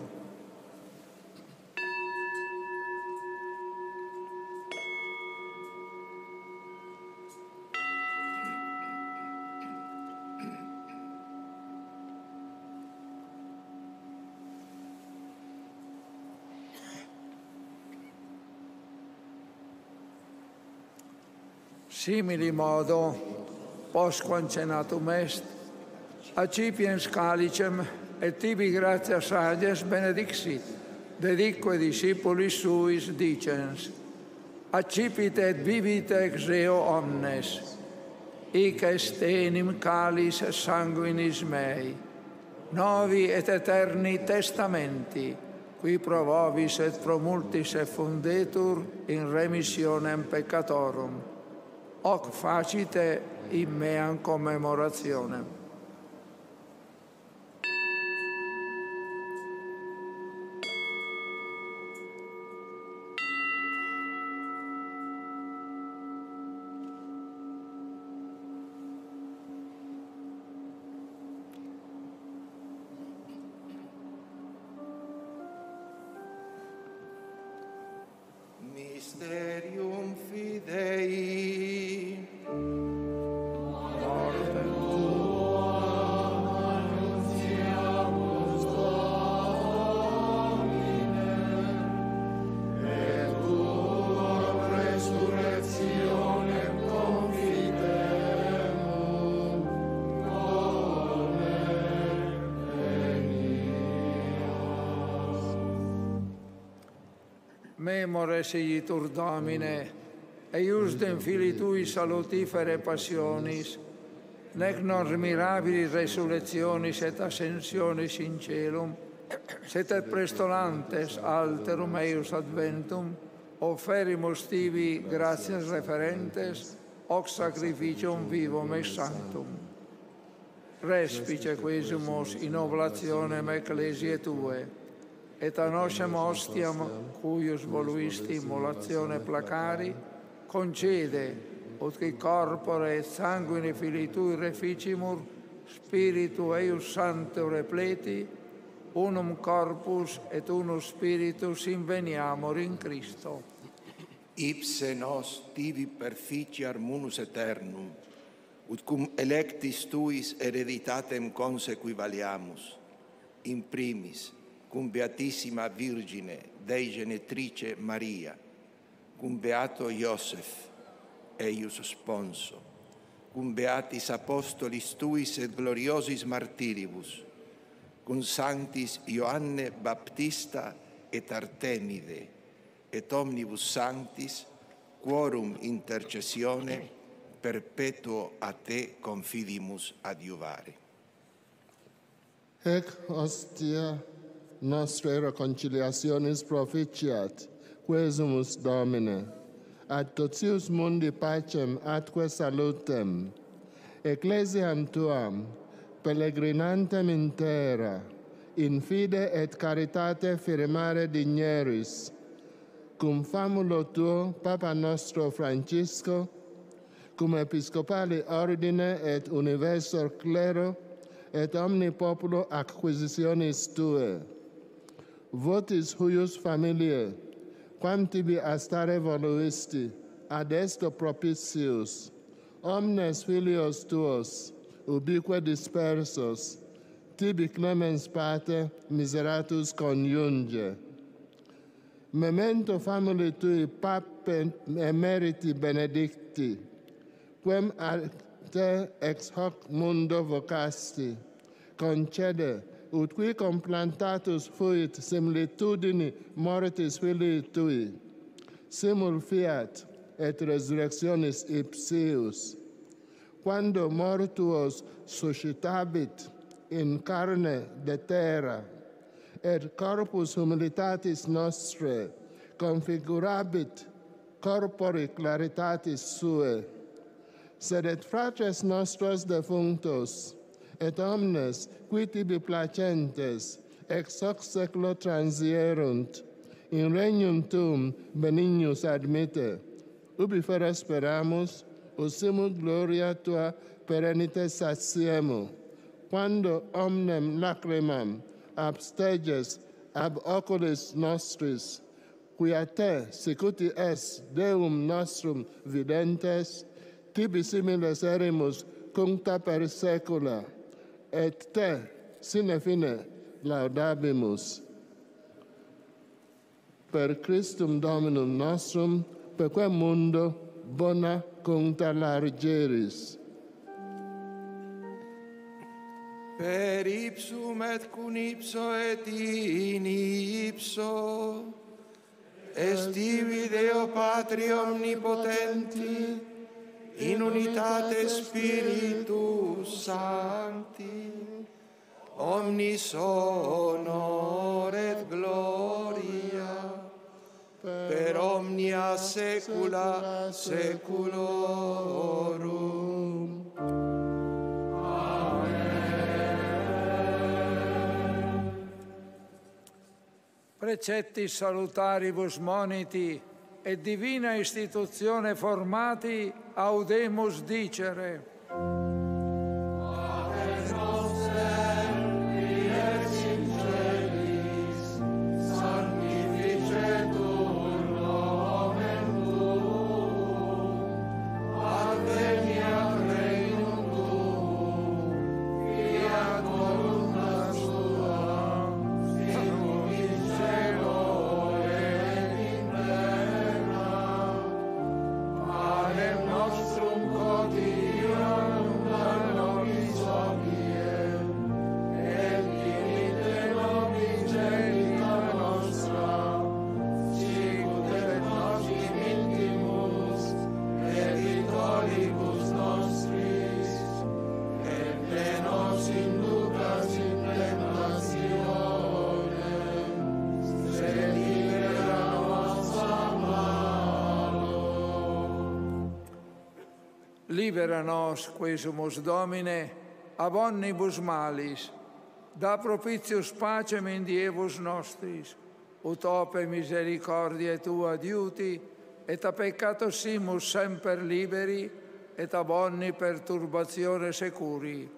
Speaker 15: Simili modo, posquam cenatum est, acipiens calicem et tibi gratia sages benedixit, dedique discipulis suis dicens, accipite et vivite ex eo omnes, hic est enim calis sanguinis mei, novi et eterni testamenti, qui pro vobis et pro multis effundetur in remissionem peccatorum, hoc facite in meam commemorationem. Memores igitur Domine, eiusdem fili tui salutifere passionis, nec nos mirabili resurrectionis et ascensionis in celum, set et prestolantes alterum eius adventum, offerimus tibi gratias referentes, hoc sacrificium vivum et sanctum. Respice quesumus in oblationem. ecclesiae Tue, et a nosem ostiam, cuius voluisti immolazione placari, concede, ut qui corpore et sanguine filii tui reficimur, spiritu eius sancto repleti, unum corpus et unus spiritus inveniamur in Christo.
Speaker 16: Ipse nos tibi perficiar munus eternum, ut cum electis tuis hereditatem consequivaliamus, in primis, cum Beatissima Virgine, Dei Genetrice Maria, cum Beato Iosef, eius sponso, cum Beatis Apostolis Tuis et gloriosis martiribus, cum Sanctis Ioanne Baptista et Artemide, et omnibus sanctis, quorum intercessione perpetuo a te confidimus adiuvare.
Speaker 17: Ec hostia nostre reconciliationis proficiat, quesumus Domine, ad totius mundi pacem atque salutem, ecclesiam tuam, pellegrinantem in terra, in fide et caritate firmare digneris, cum famulo tuo, Papa nostro Francisco, cum episcopali ordine et universor clero, et omni populo acquisitionis tue, Votis huius familiae, quam tibi astare voluisti, ad esto propitius, omnes filios tuos, ubique dispersos, tibi clemens pate miseratus coniunge. Memento famili tui pape emeriti benedicti, quem a te ex hoc mundo vocasti, concede, utque complantatus fuit similitudini mortis filii tui, simul fiat et resurrectionis ipsius, quando mortuos suscitabit in carne de terra, et corpus humilitatis nostre configurabit corpore claritatis sue, sed et fratres nostros defunctos, et omnes qui tibi placentes ex hoc seclo transierunt. In regnum tuum benignus admite ubi fera speramus usimus gloria tua perenitas satiemo quando omnem lacrimam absteges ab oculis nostris quia te sicuti es deum nostrum videntes tibi similes erimus cuncta per saecula et te sine fine laudabimus. Per Christum Dominum nostrum per quem mundo bona cuncta largeris.
Speaker 16: Per ipsum et cun ipso et in ipso est ibi Deo Patri omnipotenti in unitate Spiritus Sancti, omnis honor et gloria, per omnia saecula saeculorum.
Speaker 15: Precetti salutaribus moniti e divina istituzione formati audemus dicere. Nos, quesumus Domine, ab omnibus malis, da propitius pacem in dievus nostris, ut ope misericordiae tua adiuti, et a peccato simus semper liberi, et ab ogni perturbatione securi,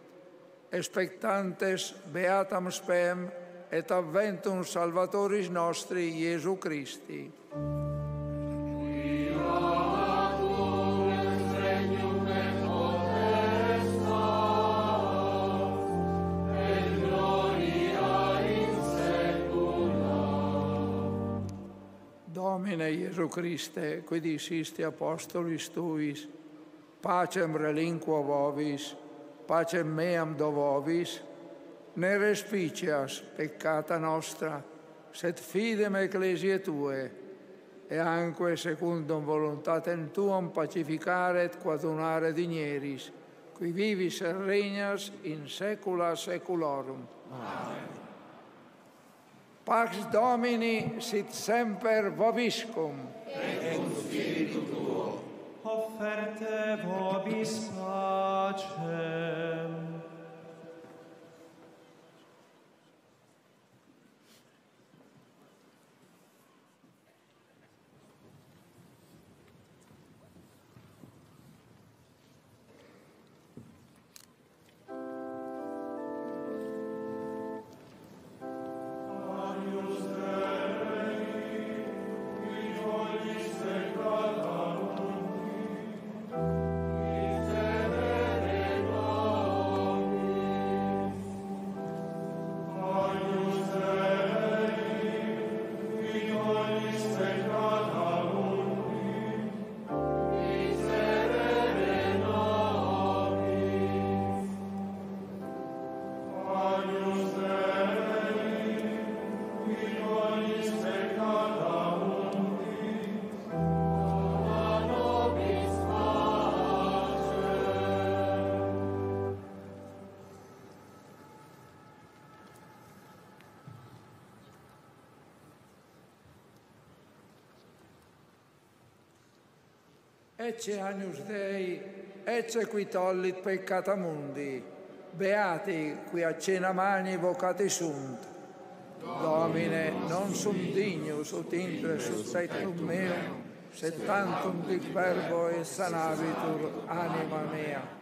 Speaker 15: expectantes beatam spem, et avventum salvatoris nostri Iesu Christi. Domine Iesu Christe, qui disisti apostolis tuis, pacem relinquo vobis, pacem meam do vobis, ne respicias peccata nostra, sed fidem ecclesiae tue, e anque secundum voluntatem tuam pacificare et quadunare digneris, qui vivis et regnas in saecula saeculorum. Amen. Pax Domini sit semper vobiscum.
Speaker 7: Et cum spiritu tuo. Offerte vobis pacem.
Speaker 15: Ecce agnus Dei, ecce qui tollit peccata mundi, beati qui a cena mani vocati sunt, Domine, non sum dignus ut intre susceptum meum, sed tantum dic verbo et sanabitur anima mea.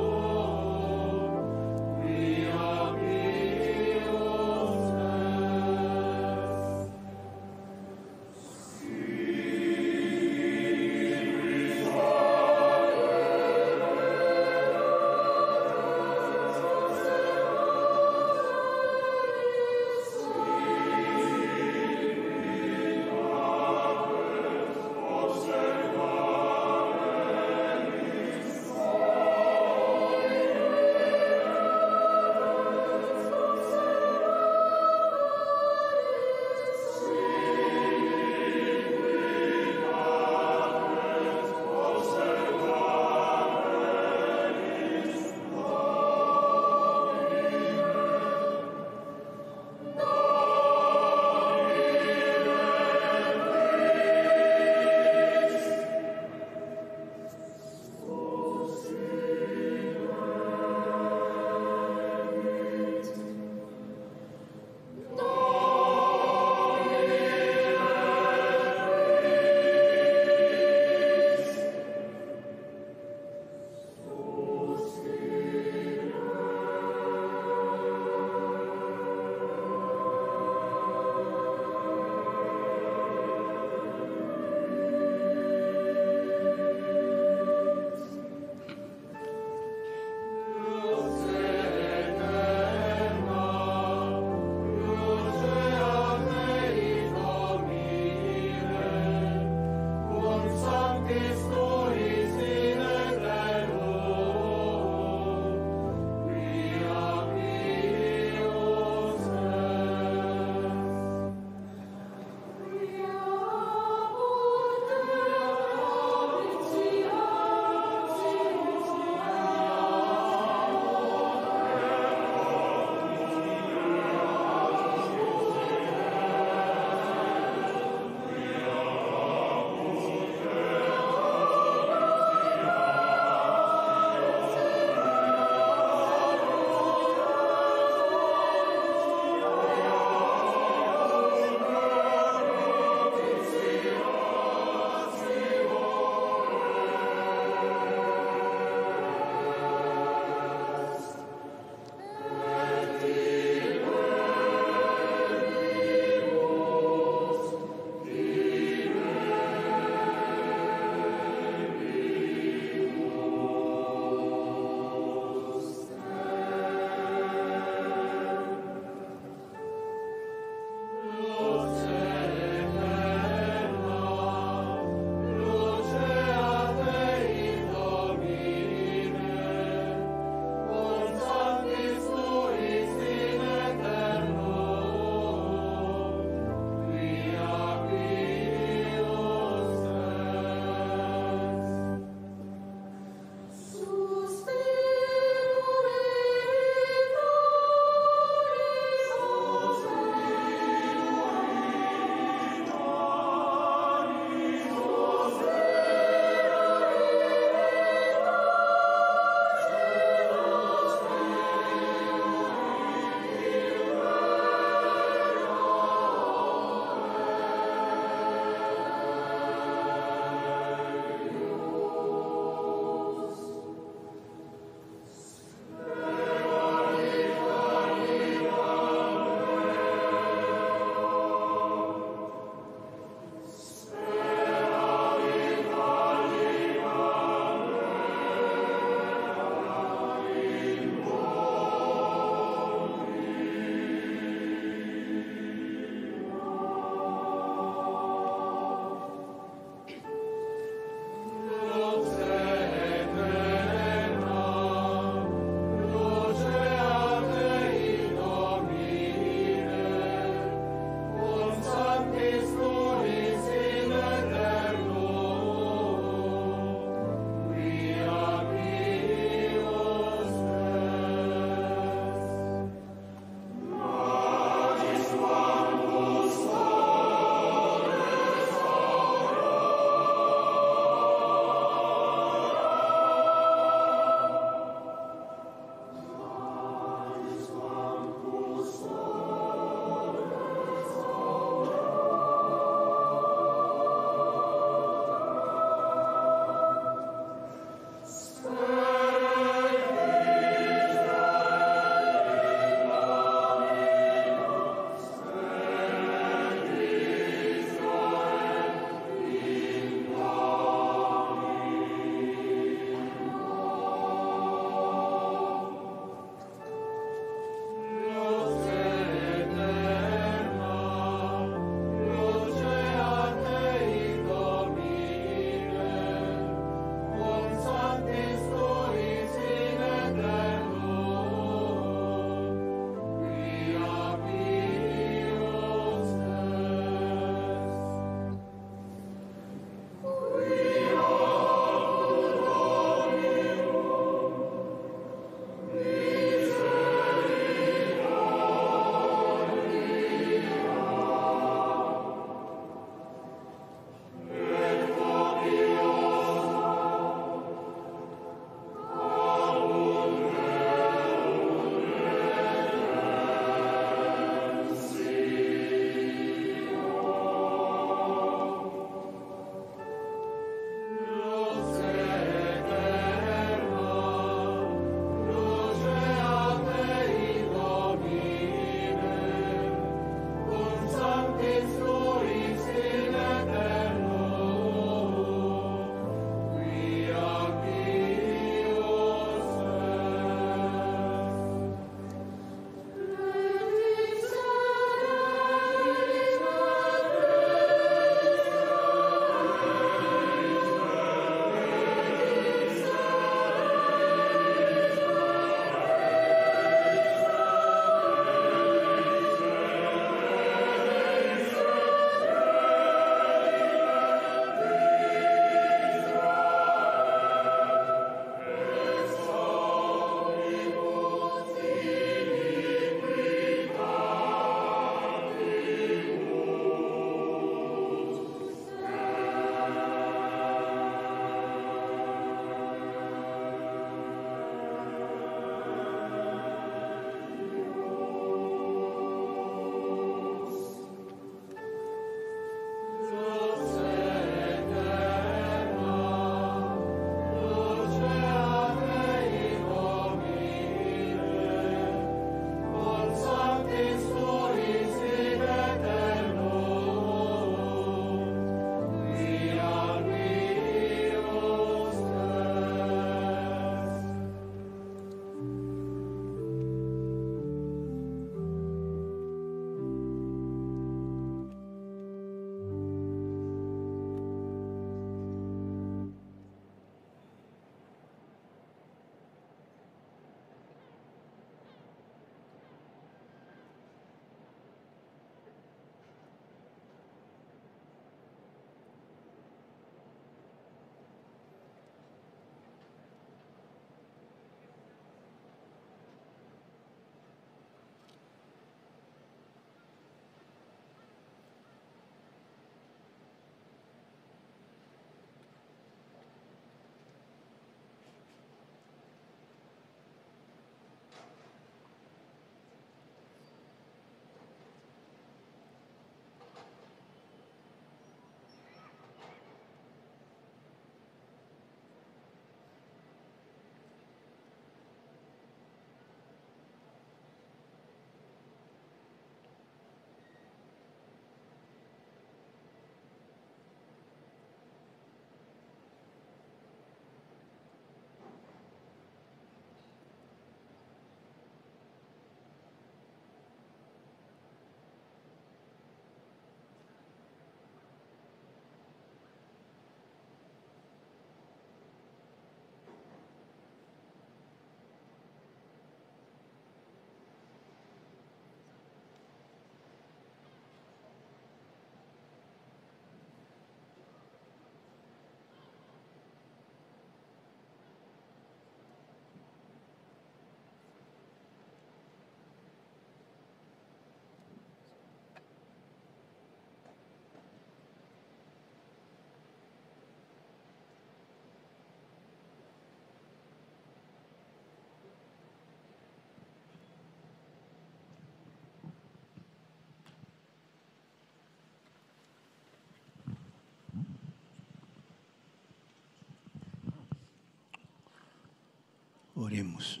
Speaker 5: Oremus.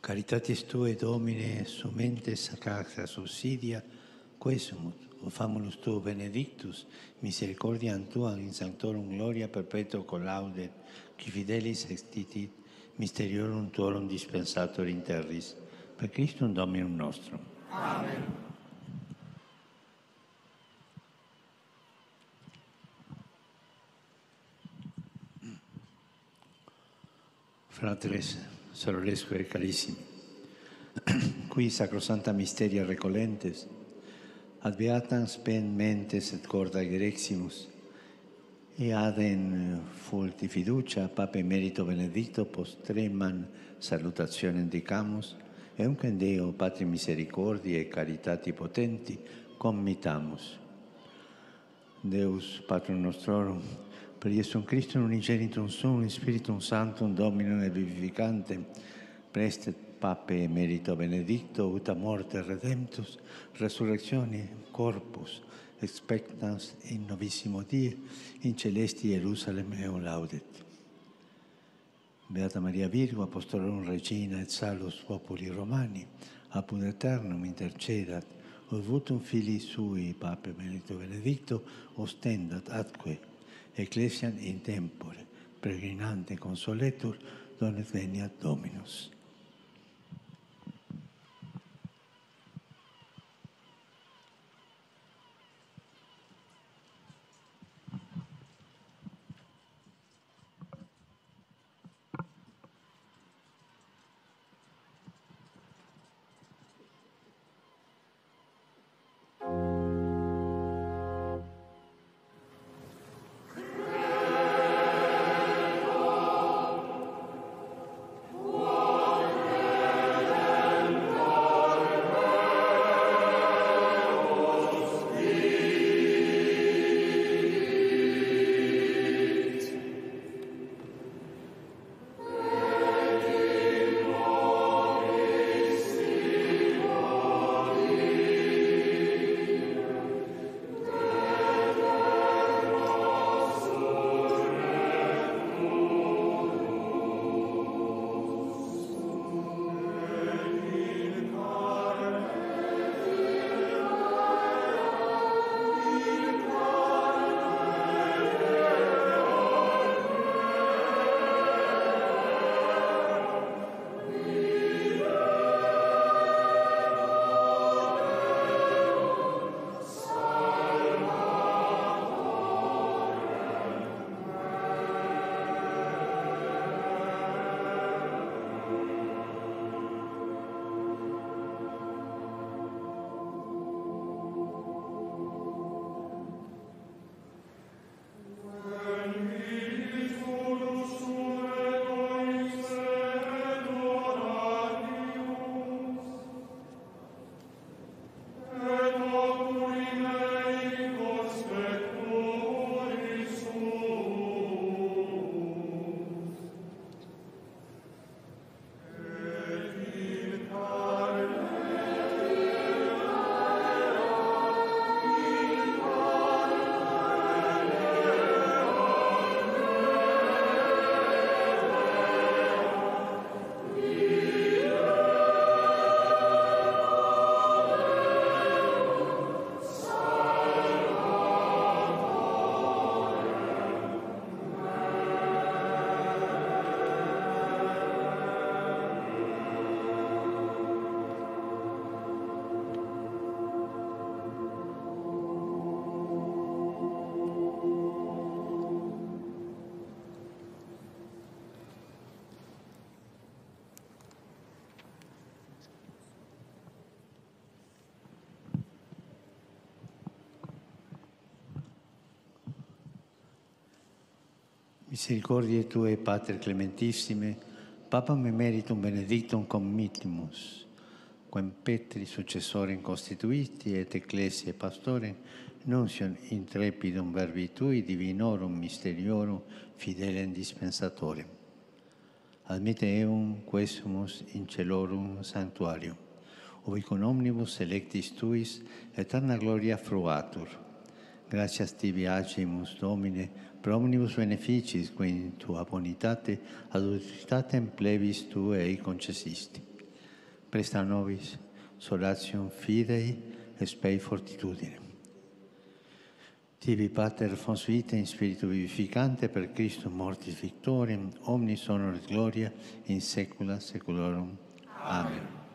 Speaker 5: Caritatis Tue, Domine, sumente sacra subsidia, quesumut, o famulus Tu benedictus, misericordiam Tuam in sanctorum gloria perpetuo collaudet, qui fidelis extitit, mysteriorum Tuorum dispensator in terris, per Christum Dominum nostrum.
Speaker 4: Amen.
Speaker 5: Fratres, sorolesque carissimi, qui sacrosanta misteria recolentes, ad beatam pen mentes et corda gereximus, et ad en fulti fiducia pape merito benedicto postreman salutationem dicamus, eunc en Deo Patri misericordiae et caritati potenti commitamus. Deus Patrum nostrorum, per Iesum Christum unigenitum sum, in Spiritum Sanctum, Dominum e vivificante, prestet Pape Emerito Benedicto, uta morte redemptus, resurrectione corpus, expectans in novissimo die, in celesti Jerusalem eum laudet. Beata Maria Virgo, Apostolorum Regina et Salus Populi Romani, apud Eternum intercedat, ut vutum filii sui, Pape Benedicto Benedicto, ostendat atque, Ecclesiam in tempore, consoletur, donet veniat Dominus. Misericordie Tue, Pater Clementissime, Papam Emeritum Benedictum committimus, quem Petri successorem constituiti et ecclesiae pastorem, nuntium intrepidum verbi Tui divinorum mysteriorum fidelem dispensatorem. Admite eum quesumus in celorum sanctuarium, ubi con omnibus electis Tuis eterna gloria fruatur, Gratias tibi agimus, Domine, pro omnibus beneficis, qui in tua bonitate ad utilitatem plebis tuei concessisti. Presta nobis solatium fidei et spei fortitudine. Tibi Pater fons vita in spiritu vivificante per Christum mortis victoriam, omnis honor gloria in saecula saeculorum. Amen.